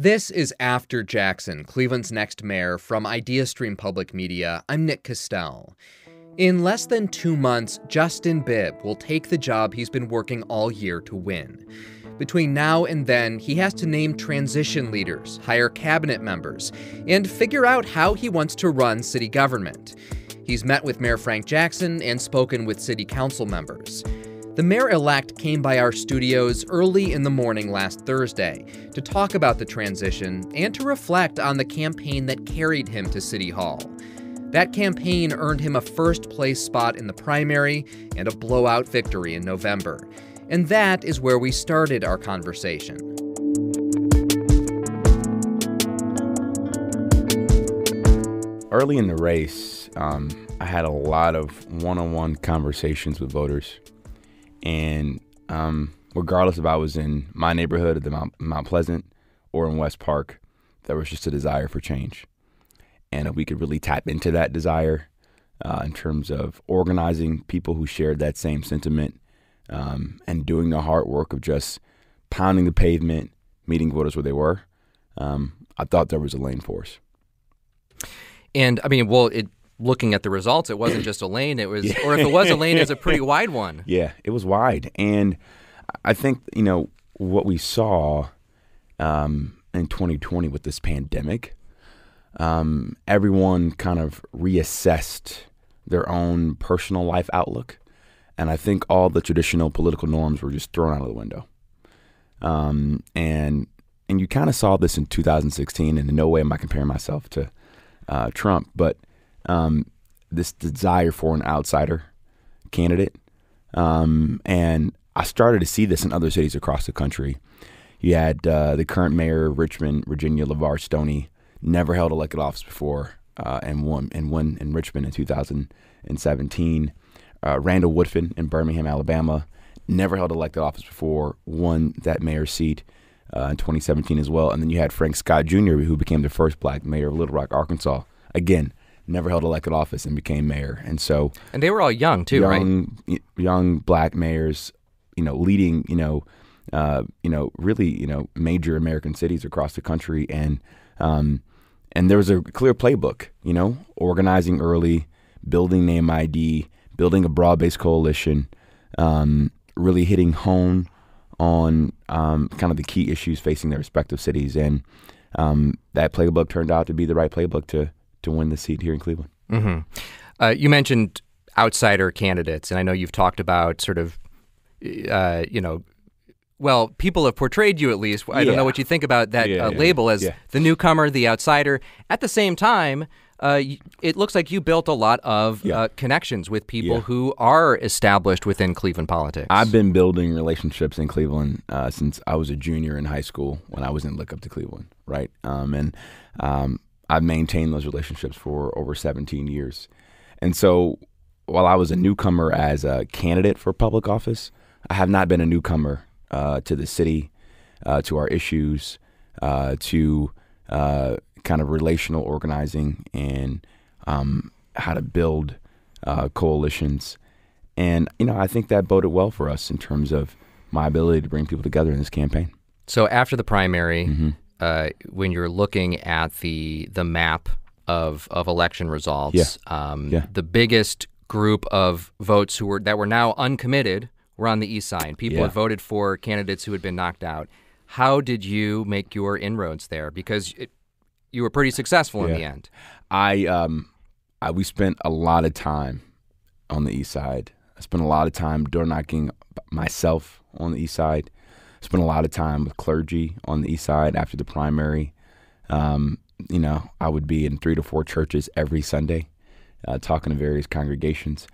This is After Jackson, Cleveland's next mayor. From IdeaStream Public Media, I'm Nick Castele. In less than two months, Justin Bibb will take the job he's been working all year to win. Between now and then, he has to name transition leaders, hire cabinet members, and figure out how he wants to run city government. He's met with Mayor Frank Jackson and spoken with city council members. The mayor elect came by our studios early in the morning last Thursday to talk about the transition and to reflect on the campaign that carried him to City Hall. That campaign earned him a first place spot in the primary and a blowout victory in November. And that is where we started our conversation. Early in the race, um, I had a lot of one on one conversations with voters. And um, regardless if I was in my neighborhood of the Mount, Mount Pleasant or in West Park, there was just a desire for change. And if we could really tap into that desire uh, in terms of organizing people who shared that same sentiment um, and doing the hard work of just pounding the pavement, meeting voters where they were, um, I thought there was a lane for us. And I mean, well, it looking at the results, it wasn't just a lane. It was, yeah. or if it was a lane, it was a pretty wide one. Yeah, it was wide, and I think you know what we saw um, in 2020 with this pandemic. Um, everyone kind of reassessed their own personal life outlook, and I think all the traditional political norms were just thrown out of the window. Um, and and you kind of saw this in 2016, and in no way am I comparing myself to uh, Trump, but um, this desire for an outsider candidate. Um, and I started to see this in other cities across the country. You had uh, the current mayor of Richmond, Virginia LeVar Stoney, never held elected office before uh, and won and won in Richmond in 2017. Uh, Randall Woodfin in Birmingham, Alabama, never held elected office before, won that mayor's seat uh, in 2017 as well. And then you had Frank Scott Jr., who became the first black mayor of Little Rock, Arkansas. Again, never held elected office and became mayor. And so, and they were all young too, young, right? Young black mayors, you know, leading, you know, uh, you know, really, you know, major American cities across the country, and um, and there was a clear playbook, you know, organizing early, building name ID, building a broad-based coalition, um, really hitting home on um, kind of the key issues facing their respective cities, and um, that playbook turned out to be the right playbook to to win the seat here in Cleveland. Mm-hmm. Uh, you mentioned outsider candidates, and I know you've talked about sort of, uh, you know, well, people have portrayed you at least. I yeah. don't know what you think about that yeah, uh, yeah, label as the newcomer, the outsider. At the same time, uh, it looks like you built a lot of uh, connections with people who are established within Cleveland politics. I've been building relationships in Cleveland uh, since I was a junior in high school when I was in Look Up to Cleveland, right? Um, and um, I've maintained those relationships for over 17 years. And so while I was a newcomer as a candidate for public office, I have not been a newcomer uh, to the city, uh, to our issues, uh, to uh, kind of relational organizing and um, how to build uh, coalitions. And, you know, I think that boded well for us in terms of my ability to bring people together in this campaign. So after the primary, mm-hmm uh, when you're looking at the the map of of election results, yeah. Um, yeah. the biggest group of votes who were that were now uncommitted were on the east side. People yeah. had voted for candidates who had been knocked out. How did you make your inroads there? Because it, you were pretty successful in the end. I um, I, we spent a lot of time on the east side. I spent a lot of time door knocking myself on the east side spent a lot of time with clergy on the east side after the primary. Um, you know, I would be in three to four churches every Sunday, uh, talking to various congregations.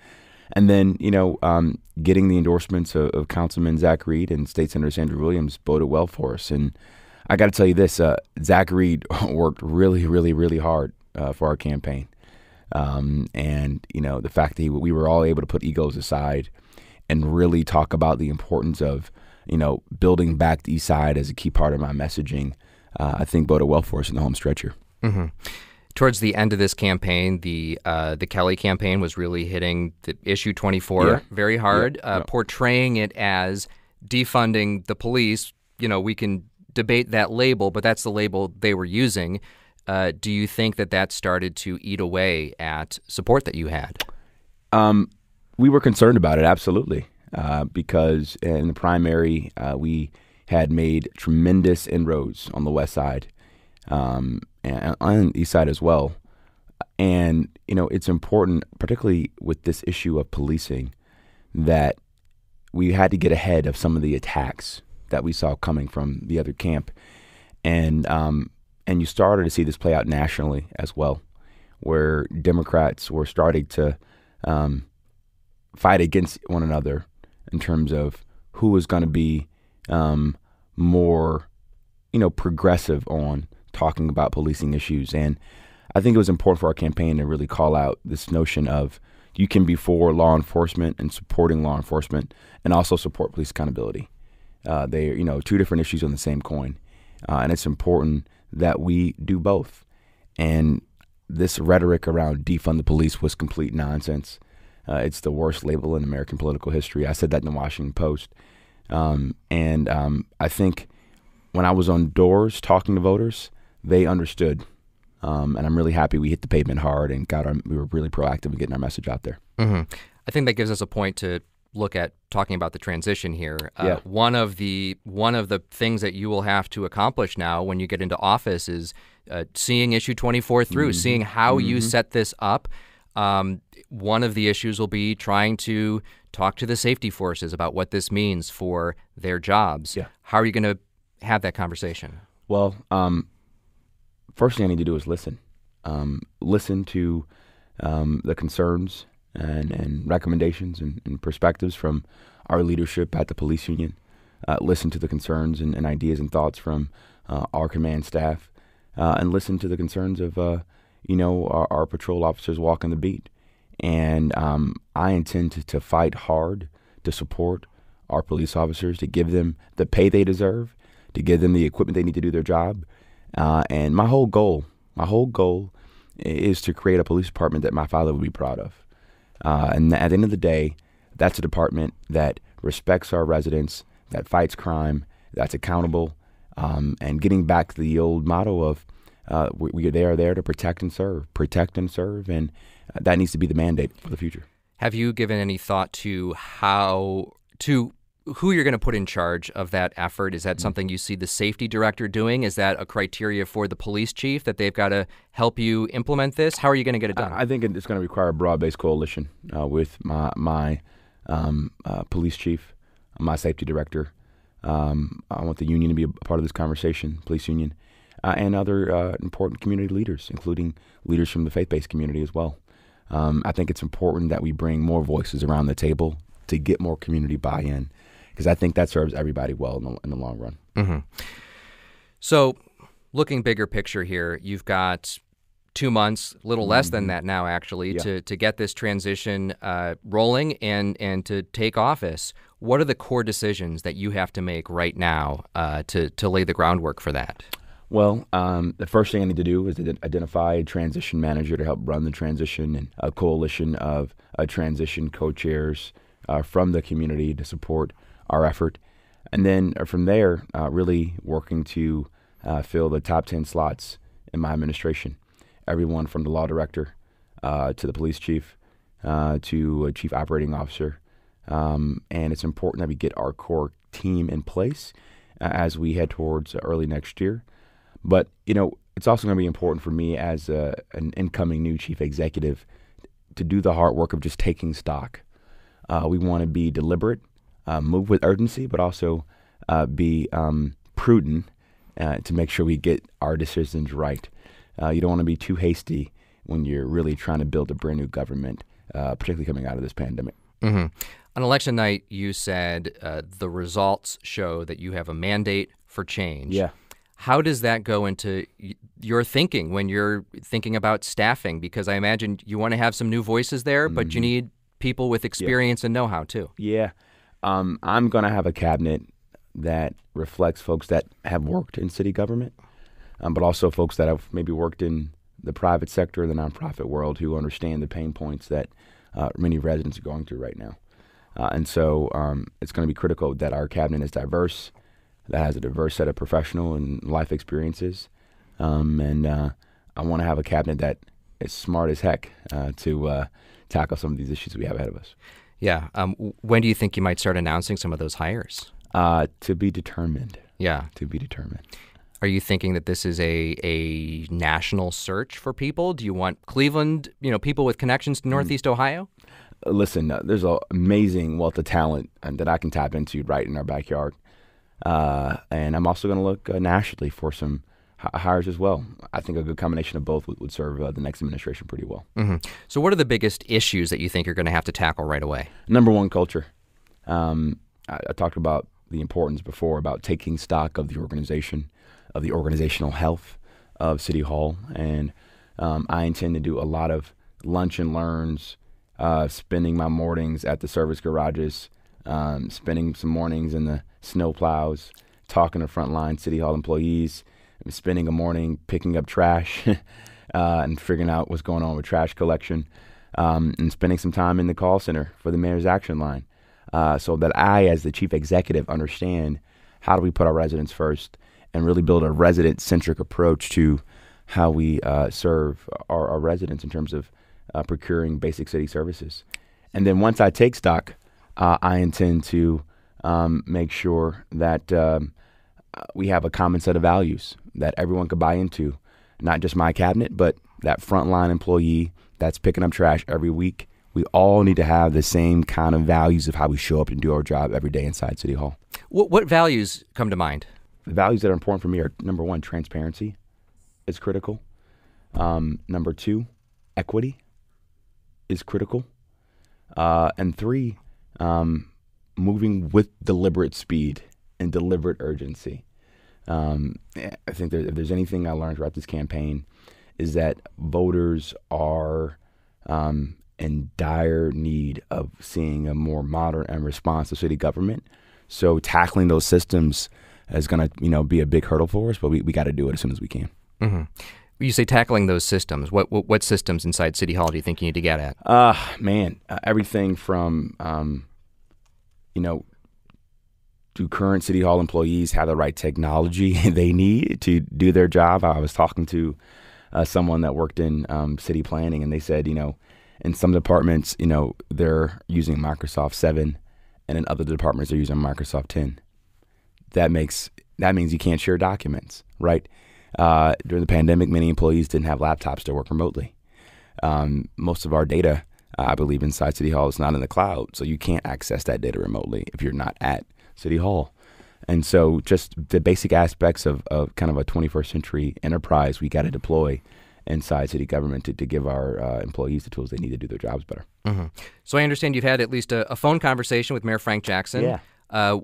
And then, you know, um, getting the endorsements of, of, Councilman Zack Reed and State Senator Sandra Williams boded well for us. And I got to tell you this uh, Zack Reed worked really, really, really hard uh, for our campaign. Um, and, you know, the fact that he, we were all able to put egos aside and really talk about the importance of you know, building back the East Side as a key part of my messaging, uh, I think boded well for us in the home stretch here. Mm-hmm. Towards the end of this campaign, the uh, the Kelley campaign was really hitting the issue 24 yeah. very hard, yeah. Uh, portraying it as defunding the police. You know, we can debate that label, but that's the label they were using. Uh, do you think that that started to eat away at support that you had? Um, we were concerned about it, absolutely, uh, because in the primary, uh, we had made tremendous inroads on the west side um, and on the east side as well. And, you know, it's important, particularly with this issue of policing, that we had to get ahead of some of the attacks that we saw coming from the other camp. And, um, and you started to see this play out nationally as well, where Democrats were starting to um, fight against one another in terms of who was going to be um, more, you know, progressive on talking about policing issues. And I think it was important for our campaign to really call out this notion of you can be for law enforcement and supporting law enforcement, and also support police accountability. Uh, they are, you know, two different issues on the same coin, uh, and it's important that we do both. And this rhetoric around defund the police was complete nonsense. Uh, it's the worst label in American political history. I said that in the Washington Post. Um, and um, I think when I was on doors talking to voters, they understood. Um, and I'm really happy we hit the pavement hard and got our, we were really proactive in getting our message out there. Mm-hmm. I think that gives us a point to look at talking about the transition here. Uh, yeah. One of the one of the things that you will have to accomplish now when you get into office is uh, seeing issue 24 through, mm-hmm. seeing how mm-hmm. you set this up. Um, one of the issues will be trying to talk to the safety forces about what this means for their jobs. Yeah. How are you going to have that conversation? Well, um, first thing I need to do is listen. Um, listen to um, the concerns and, and recommendations and, and, perspectives from our leadership at the police union. Uh, listen to the concerns and, and, ideas and thoughts from uh, our command staff, uh, and listen to the concerns of uh, you know our, our, patrol officers walking the beat. And um, I intend to, to fight hard to support our police officers, to give them the pay they deserve, to give them the equipment they need to do their job. Uh, and my whole goal, my whole goal is to create a police department that my father would be proud of. Uh, and at the end of the day, that's a department that respects our residents, that fights crime, that's accountable, um, and getting back to the old motto of uh, we, we, they are there to protect and serve, protect and serve, and uh, that needs to be the mandate for the future. Have you given any thought to how to who you're going to put in charge of that effort? Is that mm-hmm. something you see the safety director doing? Is that a criteria for the police chief that they've got to help you implement this? How are you going to get it done? I think it's going to require a broad-based coalition uh, with my my um, uh, police chief, my safety director. Um, I want the union to be a part of this conversation, police union, uh, and other uh, important community leaders, including leaders from the faith-based community as well. Um, I think it's important that we bring more voices around the table to get more community buy-in because I think that serves everybody well in the, in the long run. Mm-hmm. So, looking bigger picture here, you've got two months, a little less mm-hmm. than that now, actually, yeah. to, to get this transition uh, rolling and, and to take office. What are the core decisions that you have to make right now uh, to, to lay the groundwork for that? Well, um, the first thing I need to do is identify a transition manager to help run the transition and a coalition of uh, transition co chairs uh, from the community to support our effort. And then uh, from there, uh, really working to uh, fill the top 10 slots in my administration. Everyone from the law director uh, to the police chief to a chief operating officer. Um, and it's important that we get our core team in place as we head towards early next year. But, you know, it's also going to be important for me as a, an incoming new chief executive to do the hard work of just taking stock. we want to be deliberate uh, move with urgency, but also uh, be um, prudent uh, to make sure we get our decisions right. Uh, you don't want to be too hasty when you're really trying to build a brand new government, uh, particularly coming out of this pandemic. Mm-hmm. On election night, you said uh, the results show that you have a mandate for change. Yeah. How does that go into your thinking when you're thinking about staffing? Because I imagine you want to have some new voices there, mm-hmm. but you mm-hmm. need people with experience yeah. and know how too. Yeah. Um, I'm going to have a cabinet that reflects folks that have worked in city government, um, but also folks that have maybe worked in the private sector, or the nonprofit world, who understand the pain points that uh, many residents are going through right now. Uh, and so um, it's going to be critical that our cabinet is diverse, that has a diverse set of professional and life experiences. Um, and uh, I want to have a cabinet that is smart as heck uh, to uh, tackle some of these issues we have ahead of us. Yeah. Um, when do you think you might start announcing some of those hires? Uh, to be determined. Yeah. To be determined. Are you thinking that this is a a national search for people? Do you want Cleveland, you know, people with connections to Northeast mm. Ohio? Listen, uh, there's an amazing wealth of talent uh, that I can tap into right in our backyard, uh, and I'm also going to look uh, nationally for some hires as well. I think a good combination of both would, would serve uh, the next administration pretty well. Mm-hmm. So, what are the biggest issues that you think you're going to have to tackle right away? Number one, culture. Um, I, I, talked about the importance before about taking stock of the organization, of the organizational health of City Hall, and um, I intend to do a lot of lunch and learns, uh, spending my mornings at the service garages, um, spending some mornings in the snow plows, talking to frontline City Hall employees spending a morning picking up trash uh, and figuring out what's going on with trash collection, um, and spending some time in the call center for the mayor's action line, uh, so that I, as the chief executive, understand how do we put our residents first and really build a resident-centric approach to how we uh, serve our, our, residents in terms of uh, procuring basic city services. And then once I take stock, uh, I intend to um, make sure that um, we have a common set of values that everyone could buy into, not just my cabinet, but that frontline employee that's picking up trash every week. We all need to have the same kind of values of how we show up and do our job every day inside City Hall. What, what values come to mind? The values that are important for me are number one, transparency is critical. Um, number two, equity is critical. Uh, and three, um, moving with deliberate speed and deliberate urgency. Um, I think there, if there's anything I learned throughout this campaign, is that voters are um, in dire need of seeing a more modern and responsive city government. So tackling those systems is going to, you know, be a big hurdle for us, but we, we got to do it as soon as we can. Mm-hmm. You say tackling those systems. What, what, what systems inside City Hall do you think you need to get at? Uh man, uh, everything from um, you know do current City Hall employees have the right technology they need to do their job? I was talking to uh, someone that worked in um, city planning, and they said, you know, in some departments, you know, they're using Microsoft 7, and in other departments, they're using Microsoft 10. That makes that means you can't share documents, right? Uh, during the pandemic, many employees didn't have laptops to work remotely. Um, most of our data, I believe, inside City Hall is not in the cloud, so you can't access that data remotely if you're not at City Hall. And so, just the basic aspects of, of kind of a 21st century enterprise we got to deploy inside city government to, to give our uh, employees the tools they need to do their jobs better. Mm-hmm. So, I understand you've had at least a, a phone conversation with Mayor Frank Jackson. Yeah. Uh,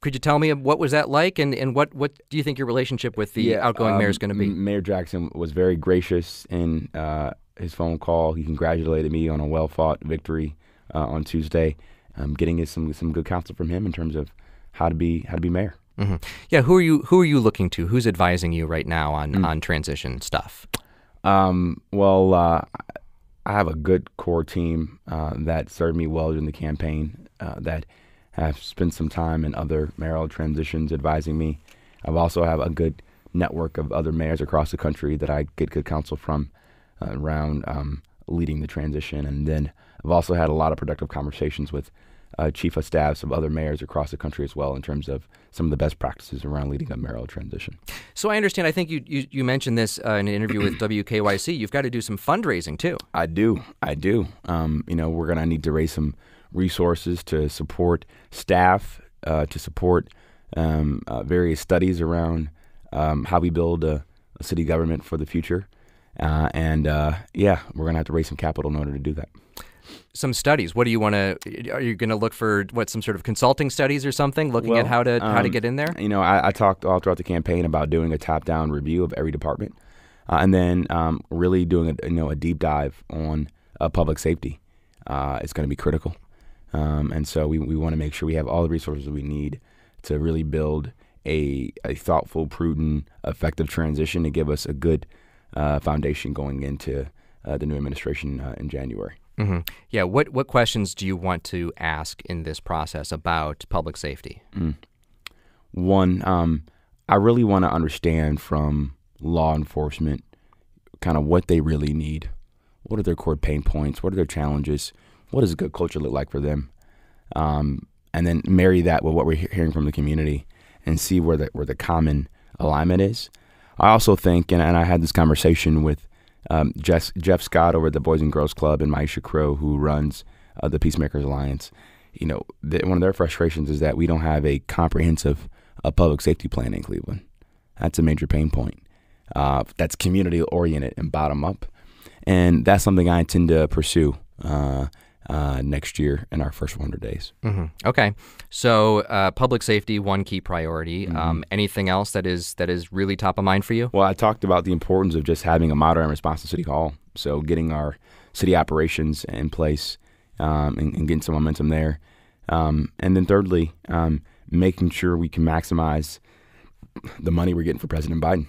could you tell me what was that like, and, and what, what do you think your relationship with the yeah, outgoing um, mayor is going to be? Mayor Jackson was very gracious in uh, his phone call. He congratulated me on a well fought victory uh, on Tuesday um, getting some some good counsel from him in terms of how to be how to be mayor. Mm-hmm. Yeah, who are you who are you looking to? Who's advising you right now on mm. on transition stuff? Um, well, uh, I have a good core team uh, that served me well during the campaign. Uh, that have spent some time in other mayoral transitions advising me. I've also have a good network of other mayors across the country that I get good counsel from uh, around um, leading the transition. And then I've also had a lot of productive conversations with uh, chief of staffs of other mayors across the country as well in terms of some of the best practices around leading a mayoral transition. So I understand. I think you you, you mentioned this uh, in an interview with WKYC. You've got to do some fundraising too. I do. I do. Um, you know, we're going to need to raise some resources to support staff, uh, to support um, uh, various studies around um, how we build a, a, city government for the future. Uh, and uh, yeah, we're going to have to raise some capital in order to do that some studies. What do you want to? Are you going to look for what some sort of consulting studies or something, looking well, at how to um, how to get in there? You know, I, I, talked all throughout the campaign about doing a top down review of every department, uh, and then um, really doing a you know a deep dive on uh, public safety. Uh, it's going to be critical, um, and so we we want to make sure we have all the resources we need to really build a a thoughtful, prudent, effective transition to give us a good uh, foundation going into uh, the new administration uh, in January. Mm-hmm. Yeah. What what questions do you want to ask in this process about public safety? Mm. one, um, I really want to understand from law enforcement kind of what they really need. What are their core pain points? What are their challenges? What does a good culture look like for them? Um, and then marry that with what we're hearing from the community and see where the where the common alignment is. I also think, and, and I had this conversation with um, Jeff, Jeff Scott over at the Boys and Girls Club and Myesha Crowe, who runs uh, the Peacemakers Alliance. You know, one of their frustrations is that we don't have a comprehensive uh, public safety plan in Cleveland. That's a major pain point. Uh, that's community oriented and bottom up, and that's something I intend to pursue uh, uh, next year in our first 100 days. Mm-hmm. Okay, so uh, public safety one key priority. Mm-hmm. Um, anything else that is that is really top of mind for you? Well, I talked about the importance of just having a modern and responsive city hall. So getting our city operations in place um, and, and, getting some momentum there, um, and then thirdly, um, making sure we can maximize the money we're getting for President Biden.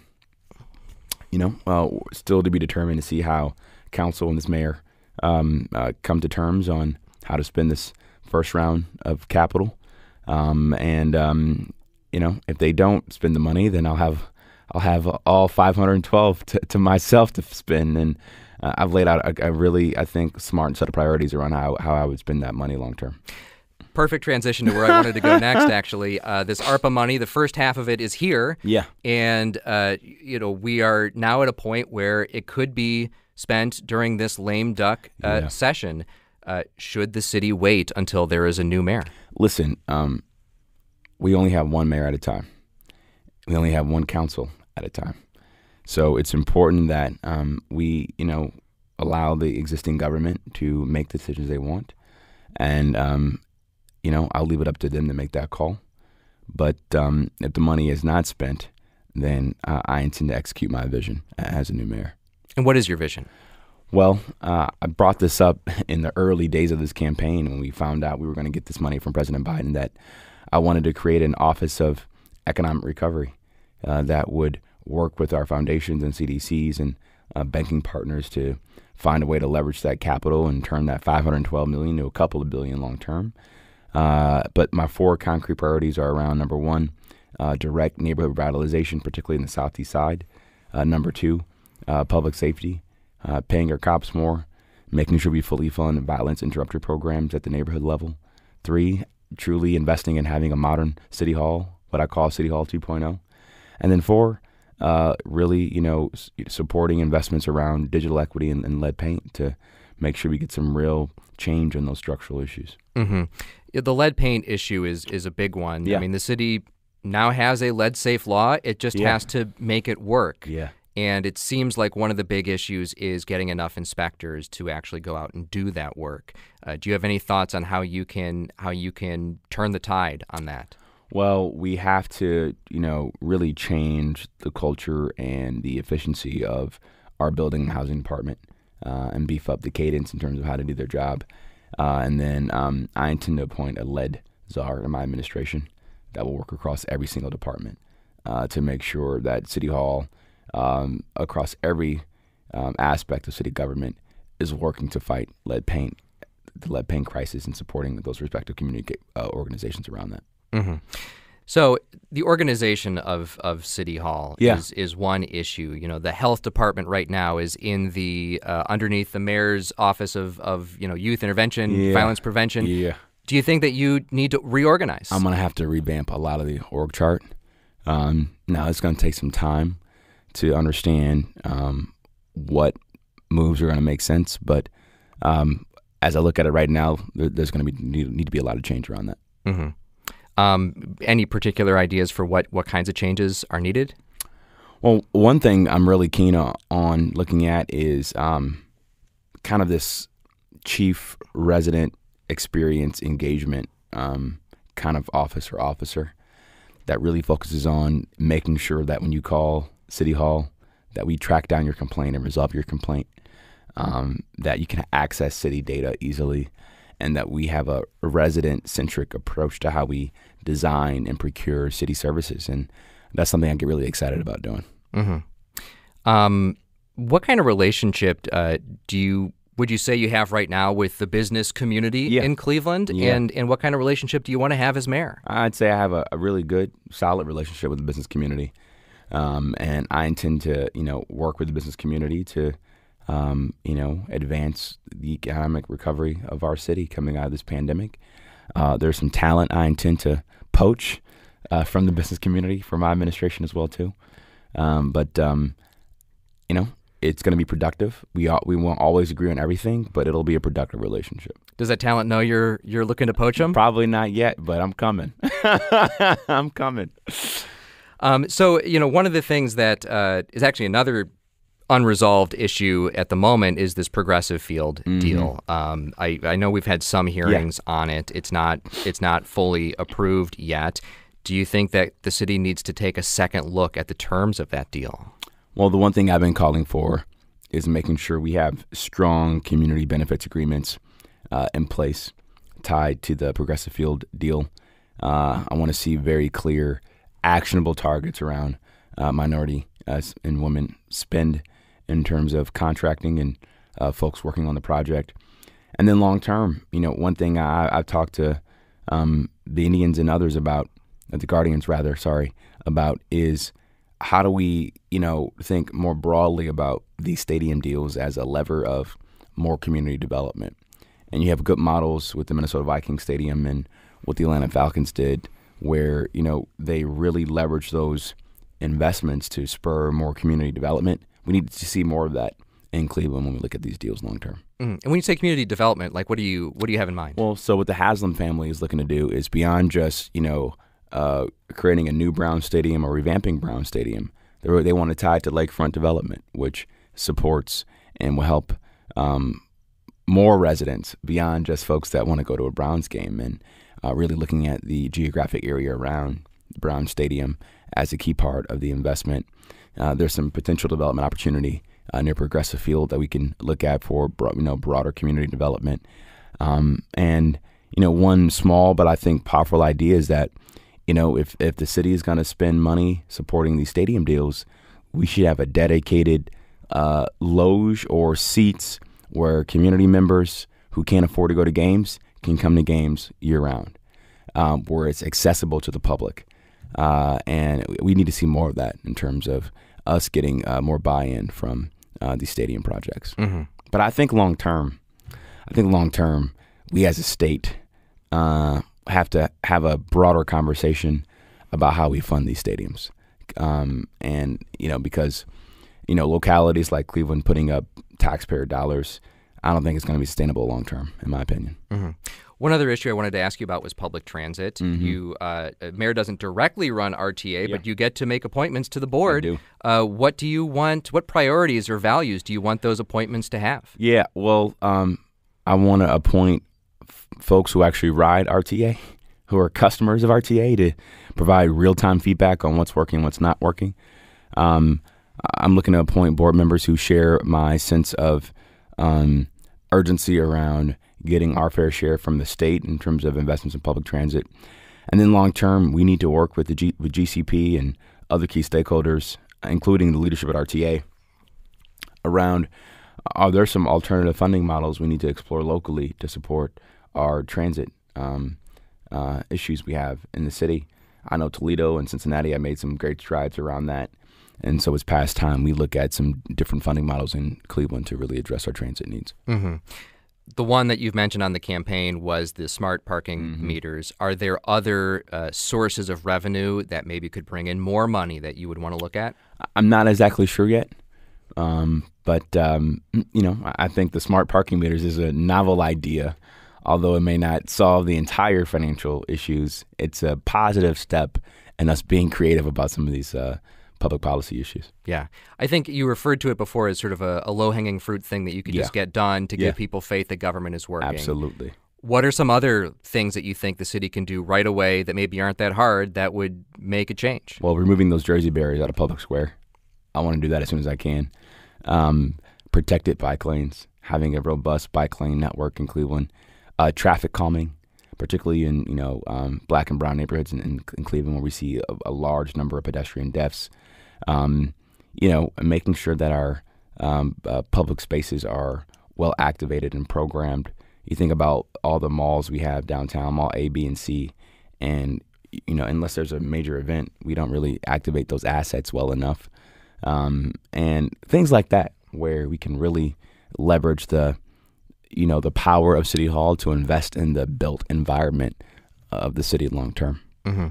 You know, well, still to be determined to see how council and this mayor um, uh, come to terms on how to spend this first round of capital. Um, and um, you know, if they don't spend the money, then I'll have I'll have all 512 to, to myself to spend. And uh, I've laid out a, a, really, I think, smart set of priorities around how, how I would spend that money long term. Perfect transition to where I wanted to go next. Actually, uh, this ARPA money, the first half of it is here. Yeah, and uh, you know we are now at a point where it could be spent during this lame duck uh, yeah. session. Uh, should the city wait until there is a new mayor? Listen, um, we only have one mayor at a time. We only have one council at a time. So it's important that um, we, you know, allow the existing government to make the decisions they want, and um, you know, I'll leave it up to them to make that call. But um, if the money is not spent, then uh, I intend to execute my vision as a new mayor. And what is your vision? Well, uh, I brought this up in the early days of this campaign when we found out we were going to get this money from President Biden that I wanted to create an office of economic recovery uh, that would work with our foundations and CDCs and uh, banking partners to find a way to leverage that capital and turn that 512 million to a couple of billion long term. Uh, but my four concrete priorities are around number one, uh, direct neighborhood revitalization, particularly in the southeast side. Uh, number two, uh, public safety, uh, paying our cops more, making sure we fully fund violence interrupter programs at the neighborhood level. Three, truly investing in having a modern city hall, what I call City Hall 2.0. And then four, uh, really, you know, s- supporting investments around digital equity and, and, lead paint to make sure we get some real change on those structural issues. Mm-hmm. The lead paint issue is is a big one. Yeah. I mean, the city now has a lead safe law. It just yeah. has to make it work. Yeah. And it seems like one of the big issues is getting enough inspectors to actually go out and do that work. Uh, do you have any thoughts on how you can how you can turn the tide on that? Well, we have to, you know, really change the culture and the efficiency of our building and housing department uh, and beef up the cadence in terms of how to do their job. Uh, and then um, I intend to appoint a lead czar in my administration that will work across every single department uh, to make sure that City Hall um, across every um, aspect of city government is working to fight lead paint, the lead paint crisis, and supporting those respective community uh, organizations around that. Mm-hmm. So the organization of, of City Hall yeah. is, is one issue. You know, the health department right now is in the uh, underneath the mayor's office of, of you know youth intervention, yeah. violence prevention. Yeah. Do you think that you need to reorganize? I'm gonna have to revamp a lot of the org chart. Um, now it's gonna take some time to understand um, what moves are going to make sense. But um, as I look at it right now, there's going to be need, need, to be a lot of change around that. Mm-hmm. Um, any particular ideas for what what kinds of changes are needed? Well, one thing I'm really keen on looking at is um, kind of this chief resident experience engagement um, kind of office or officer that really focuses on making sure that when you call City Hall, that we track down your complaint and resolve your complaint, um, that you can access city data easily, and that we have a, resident centric approach to how we design and procure city services. And that's something I get really excited about doing. Mm-hmm. Um, what kind of relationship uh, do you would you say you have right now with the business community yeah. in Cleveland? Yeah. And and what kind of relationship do you want to have as mayor? I'd say I have a, a really good, solid relationship with the business community, um, and I intend to you know work with the business community to um, you know advance the economic recovery of our city coming out of this pandemic. Uh, there's some talent I intend to poach uh, from the business community for my administration as well too. Um, but um, you know, it's going to be productive. We all, we won't always agree on everything, but it'll be a productive relationship. Does that talent know you're you're looking to poach them? Probably not yet, but I'm coming. I'm coming. Um, so you know, one of the things that uh, is actually another unresolved issue at the moment is this progressive field mm-hmm. deal. Um, I, I know we've had some hearings yeah. on it. It's not it's not fully approved yet. Do you think that the city needs to take a second look at the terms of that deal? Well, the one thing I've been calling for is making sure we have strong community benefits agreements uh, in place tied to the progressive field deal. Uh, I want to see very clear, actionable targets around uh, minority uh, and women spend in terms of contracting and uh, folks working on the project. And then long term, you know, one thing I, have talked to um, the Indians and others about, uh, the Guardians rather, sorry, about is how do we, you know, think more broadly about these stadium deals as a lever of more community development. And you have good models with the Minnesota Vikings Stadium and what the Atlanta Falcons did, where you know they really leverage those investments to spur more community development. We need to see more of that in Cleveland when we look at these deals long term. Mm. And when you say community development, like what do you what do you have in mind? Well, so what the Haslam family is looking to do is beyond just you know uh, creating a new Brown Stadium or revamping Brown Stadium. They, they want to tie it to lakefront development, which supports and will help um, more residents beyond just folks that want to go to a Browns game and uh, really looking at the geographic area around Brown Stadium as a key part of the investment. Uh, there's some potential development opportunity uh, near Progressive Field that we can look at for you know broader community development. Um, and you know, one small but I think powerful idea is that you know, if, if the city is going to spend money supporting these stadium deals, we should have a dedicated uh, loge or seats where community members who can't afford to go to games can come to games year round, um, where it's accessible to the public. Uh, and we need to see more of that in terms of us getting uh, more buy-in from uh, these stadium projects. Mm-hmm. But I think long term, I think long term, we as a state uh, have to have a broader conversation about how we fund these stadiums. Um, and, you know, because, you know, localities like Cleveland putting up taxpayer dollars, I don't think it's going to be sustainable long term, in my opinion. Mm-hmm. One other issue I wanted to ask you about was public transit. Mm-hmm. You, uh, uh mayor doesn't directly run RTA, yeah. but you get to make appointments to the board. I do. Uh, what do you want? What priorities or values do you want those appointments to have? Yeah, well, um, I want to appoint folks who actually ride RTA, who are customers of RTA, to provide real time feedback on what's working, what's not working. Um, I'm looking to appoint board members who share my sense of um, urgency around getting our fair share from the state in terms of investments in public transit. And then long term, we need to work with the G- with GCP and other key stakeholders, including the leadership at RTA, around are there some alternative funding models we need to explore locally to support our transit um, uh, issues we have in the city. I know Toledo and Cincinnati have made some great strides around that. And so it's past time we look at some different funding models in Cleveland to really address our transit needs. Mm-hmm. The one that you've mentioned on the campaign was the smart parking mm-hmm. meters. Are there other uh, sources of revenue that maybe could bring in more money that you would want to look at? I'm not exactly sure yet. Um, but, um, you know, I think the smart parking meters is a novel idea although it may not solve the entire financial issues, it's a positive step in us being creative about some of these uh, public policy issues. Yeah. I think you referred to it before as sort of a, a low hanging fruit thing that you could yeah. just get done to yeah. give people faith that government is working. Absolutely. What are some other things that you think the city can do right away that maybe aren't that hard that would make a change? Well, removing those Jersey barriers out of public square. I want to do that as soon as I can. Um, protected bike lanes, having a robust bike lane network in Cleveland uh, traffic calming, particularly in you know um, black and brown neighborhoods in, in, in Cleveland, where we see a, a, large number of pedestrian deaths. Um, you know, making sure that our um, uh, public spaces are well activated and programmed. You think about all the malls we have downtown, mall A, B, and C, and you know, unless there's a major event, we don't really activate those assets well enough, um, and things like that, where we can really leverage the, you know, the power of City Hall to invest in the built environment of the city long term. Mm-hmm.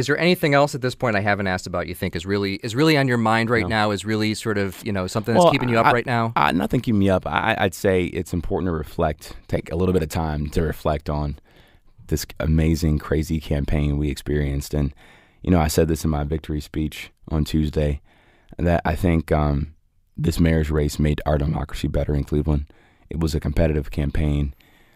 Is there anything else at this point I haven't asked about you think is really is really on your mind right no. now? Is really sort of you know something that's well, keeping you up I, right now? I, nothing keeping me up. I, would say it's important to reflect, take a little bit of time to reflect on this amazing, crazy campaign we experienced. And you know, I said this in my victory speech on Tuesday that I think um, this mayor's race made our democracy better in Cleveland. It was a competitive campaign.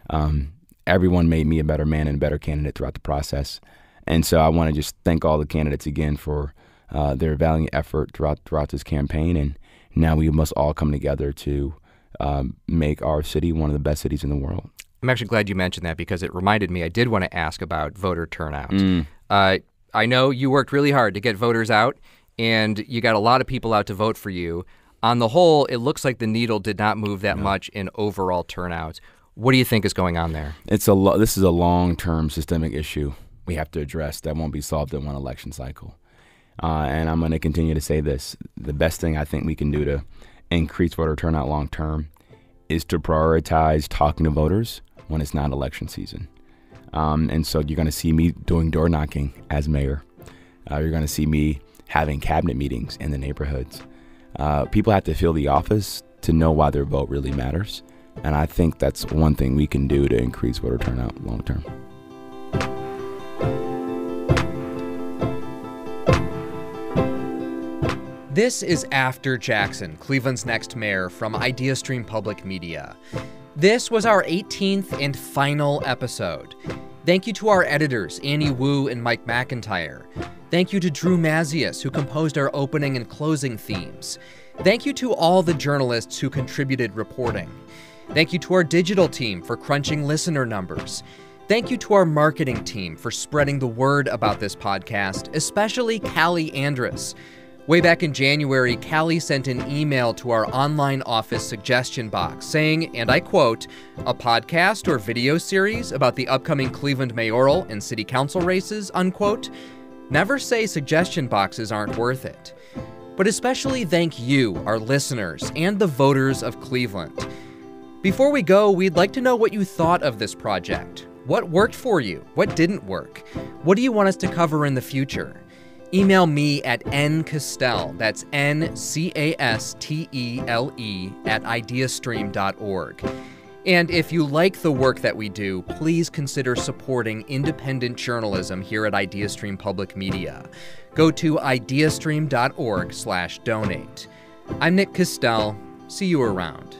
Um, everyone made me a better man and a better candidate throughout the process. And so I want to just thank all the candidates again for uh, their valiant effort throughout throughout this campaign. And now we must all come together to um, make our city one of the best cities in the world. I'm actually glad you mentioned that because it reminded me I did want to ask about voter turnout. Mm. Uh, I know you worked really hard to get voters out, and you got a lot of people out to vote for you. On the whole, it looks like the needle did not move that no. much in overall turnout. What do you think is going on there? It's a lo- this is a long-term systemic issue we have to address that won't be solved in one election cycle. Uh, and I'm going to continue to say this: the best thing I think we can do to increase voter turnout long term is to prioritize talking to voters when it's not election season. Um, and so you're going to see me doing door knocking as mayor. Uh, you're going to see me having cabinet meetings in the neighborhoods. Uh, people have to feel the office to know why their vote really matters. And I think that's one thing we can do to increase voter turnout long term. This is After Jackson, Cleveland's next mayor from IdeaStream Public Media. This was our 18th and final episode. Thank you to our editors, Annie Wu and Mike McIntyre. Thank you to Drew Mazius, who composed our opening and closing themes. Thank you to all the journalists who contributed reporting. Thank you to our digital team for crunching listener numbers. Thank you to our marketing team for spreading the word about this podcast, especially Callie Andrus. Way back in January, Callie sent an email to our online office suggestion box saying, and I quote, a podcast or video series about the upcoming Cleveland mayoral and city council races, unquote. Never say suggestion boxes aren't worth it. But especially thank you, our listeners, and the voters of Cleveland. Before we go, we'd like to know what you thought of this project. What worked for you? What didn't work? What do you want us to cover in the future? Email me at ncastele, that's N C A S T E L E, at ideastream.org. And if you like the work that we do, please consider supporting independent journalism here at IdeaStream Public Media. Go to ideastream.org slash donate. I'm Nick Castele. See you around.